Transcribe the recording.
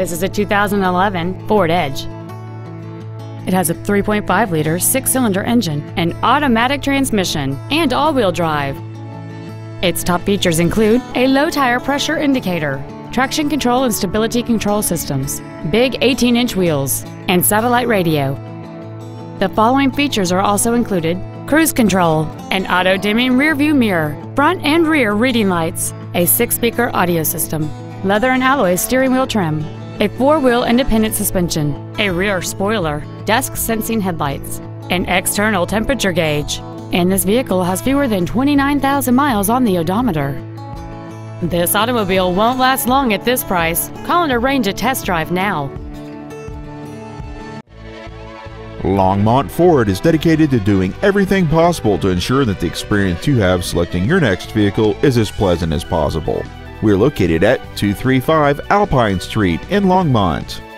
This is a 2011 Ford Edge. It has a 3.5 liter six cylinder engine, an automatic transmission, and all wheel drive. Its top features include a low tire pressure indicator, traction control and stability control systems, big 18 inch wheels, and satellite radio. The following features are also included cruise control, an auto dimming rear view mirror, front and rear reading lights, a six speaker audio system, leather and alloy steering wheel trim, a four wheel independent suspension, a rear spoiler, dusk sensing headlights, an external temperature gauge, and this vehicle has fewer than 29,000 miles on the odometer. This automobile won't last long at this price. Call and arrange a test drive now. Longmont Ford is dedicated to doing everything possible to ensure that the experience you have selecting your next vehicle is as pleasant as possible. We're located at 235 Alpine Street in Longmont.